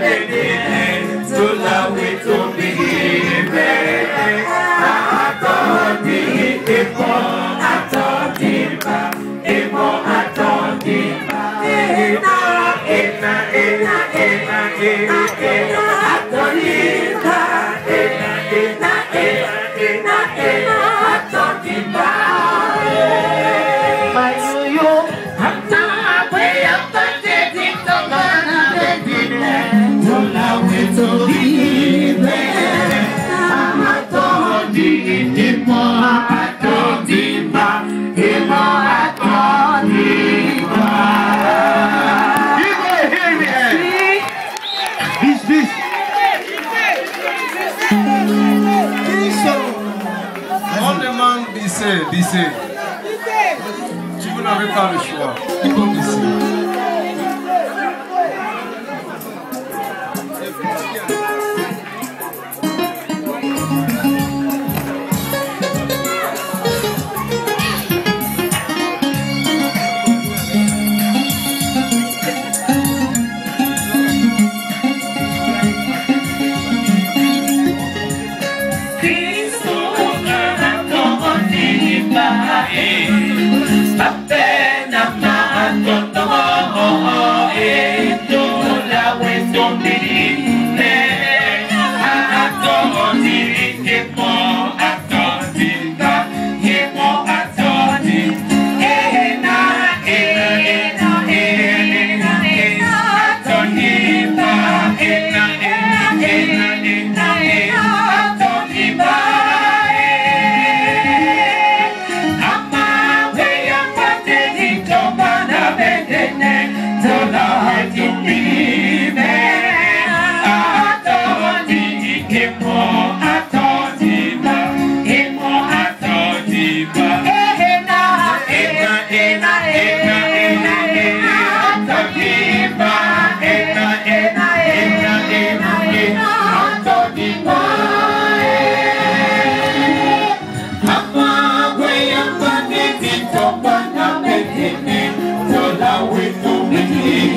bedine tula làwẹ̀ torí bẹ́ẹ̀ a máa tọ́ di ìdìbò àtọ́ dìbà ìmọ̀ àtọ́ dìbà. This, this. This song. All the man be say. Tu veux pas le choix. Oh, Amen. Amen.